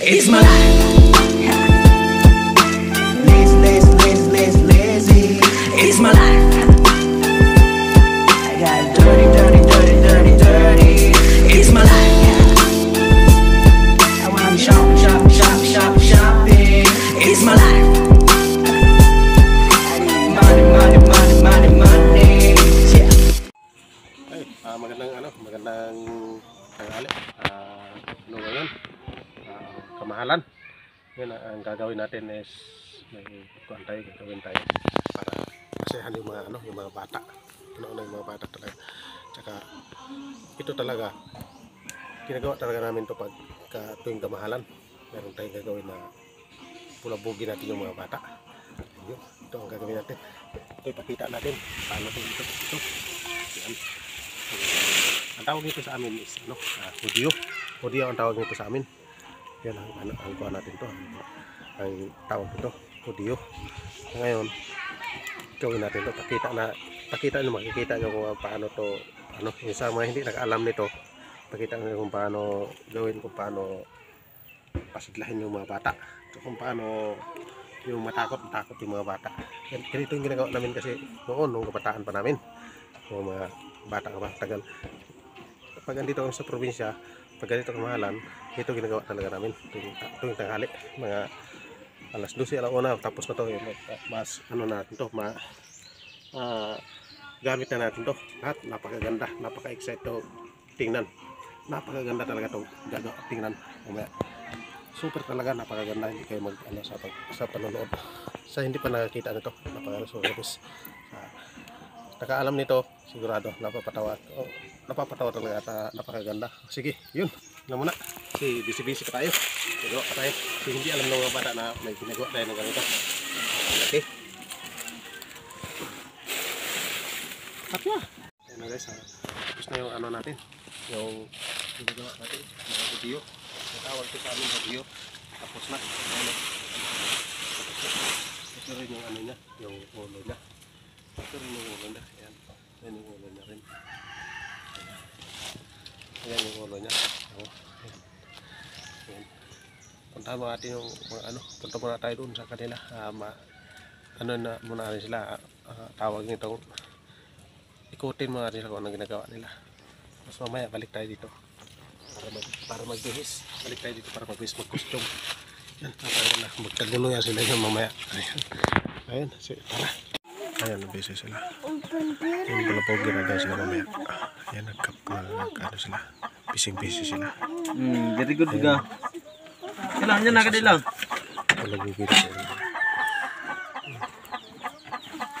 It's my life. Gagawin natin is may kuan tayo, gagawin tayo para masayahan yung mga ano, yung mga bata. Ano ano yung mga bata talaga. Tsaka ito talaga ginagawa talaga namin to pag ka, tuwing kamahalan. Meron tayong gagawin na pulabugin natin yung mga bata. Yun, ito ang gagawin natin. Ito ipakita natin paano ito ito. ito. Yan. Ang tawag nito sa amin is ano, uh, audio. Audio ang tawag nito sa amin. Yan ang ano, ang kuha natin to. Ang, tawag nito, audio. Ngayon, gawin natin to. Pakita na, pakita nyo, makikita nyo kung paano to, ano, yung sa mga hindi nag-alam nito, pakita nyo kung paano gawin, kung paano pasiglahin yung mga bata. So, kung paano yung matakot, matakot yung mga bata. Ganito yung ginagawa namin kasi noon, nung kabataan pa namin. Yung mga bata ka pa, tagal. Pag andito sa probinsya, pag ganito kamahalan, ito ginagawa talaga namin tuwing, tuwing tanghali. Mga alas 12, alas 1, tapos na to. Mas ano natin to, ma, ah, gamit na natin to. Lahat, napakaganda, napaka-excite to tingnan. Napakaganda talaga to gagawa, tingnan. Mamaya. Super talaga, napakaganda. Hindi kayo mag, ano, sa, sa panonood. Sa hindi pa nakakita nito, napakaganda. So, labis. Sa, nakaalam nito, sigurado, napapatawa. Oh, napapatawa talaga at ah, napakaganda. Sige, yun. Na. Kasi busy-busy pa tayo. Nagawa pa tayo. Kasi hindi alam ng mga bata na may ginagawa tayo ng ganito. Okay. At na. Ayan na guys. Tapos na yung ano natin. Yung ginagawa natin. Mga video. Natawag ko sa amin video. Tapos na. Ayan na. Ito rin yung ano niya. Yung ulo niya. Ito rin yung ulo niya. Ayan. Ayan yung ulo niya rin. Ayan yung ulo niya. Ayan. Mo natin yung mga ano. Punta muna tayo dun sa kanila. Ah, ma, ano na muna rin sila. ah, tawag nitong ikutin mo natin sila kung anong ginagawa nila. Mas mamaya balik tayo dito. Para, mag, para magbihis. Balik tayo dito para magbihis mag-costume. Yan, tayo na. Magkaguluyan sila yung mamaya. Ayan. Ayan, sige, tara. Ayan, nabisi sila. Yung palapogi na daw sila mamaya. Ayan, nagkap na, nag, ano sila. Bising-busy sila. Hmm, very good ka. Kailangan niya nakadilaw. Palapogi na sila.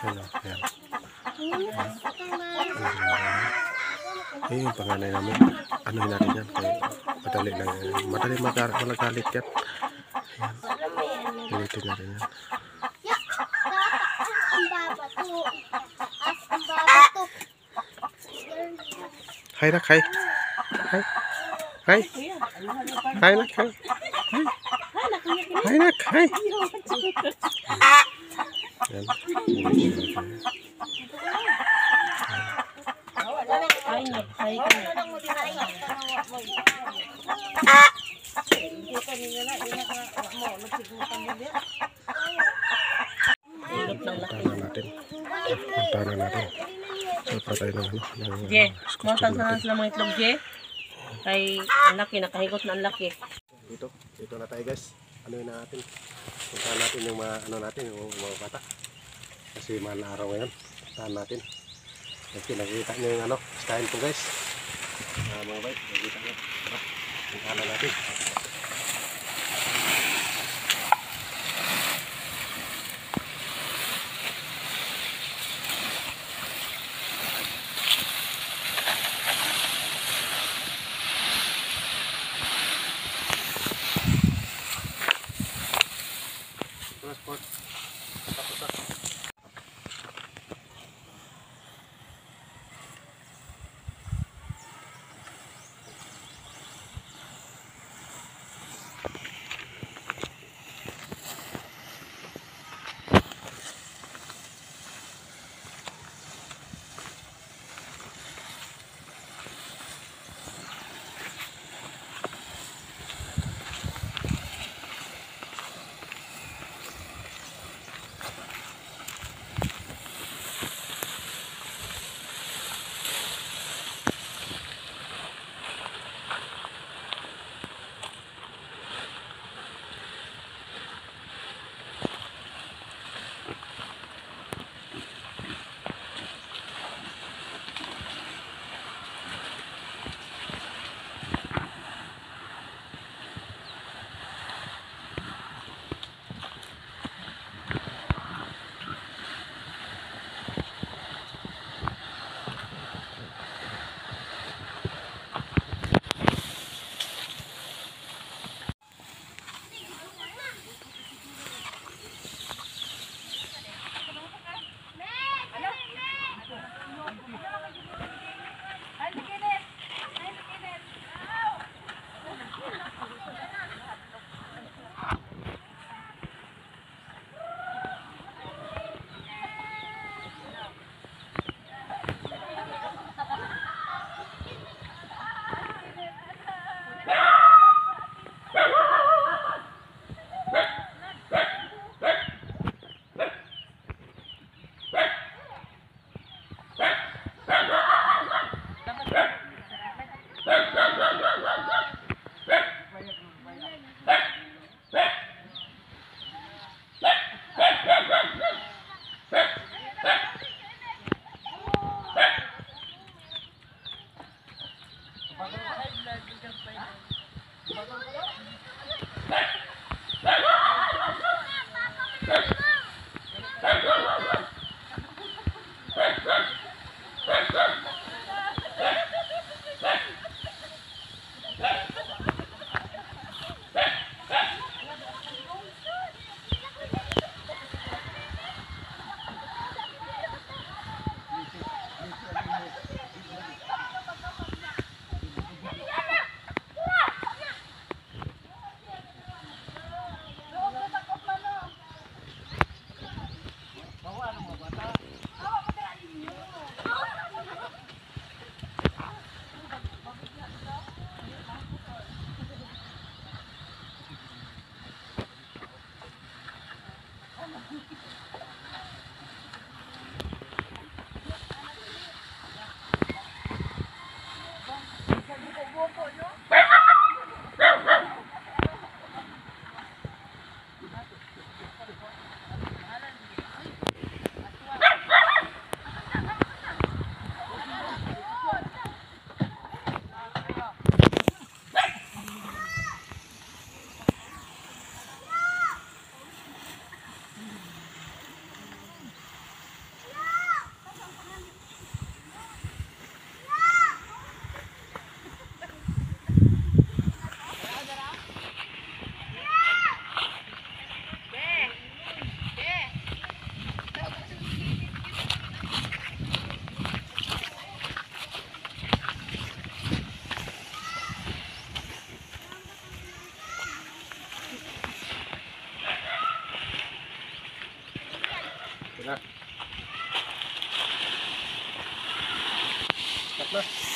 Ayan, ayan. Ayun yung panganay namin. Ano yun natin yan? Kaya madali lang yan. Madali mag malagalit yan. Ayan. Ulitin natin yan. Ang baba to. As ang baba to. Hi nak, hi. Hi nak, hi. Hi. Hi nak. Yan. Puntahan natin. Puntahan natin. So, pa tayo ng ano. Ng, Je, costume mautan sa natin. sila mga itlog, Je. Kay, ang laki, nakahigot na ang laki. Dito, dito na tayo guys. Ano natin? Puntahan natin yung mga, ano natin, yung mga bata. Kasi mahal araw ngayon. Puntahan natin. Kasi nakikita nyo yung ano, style ko guys. Ah, mga bay, nakikita nyo. Puntahan na natin. Wala. Stop na.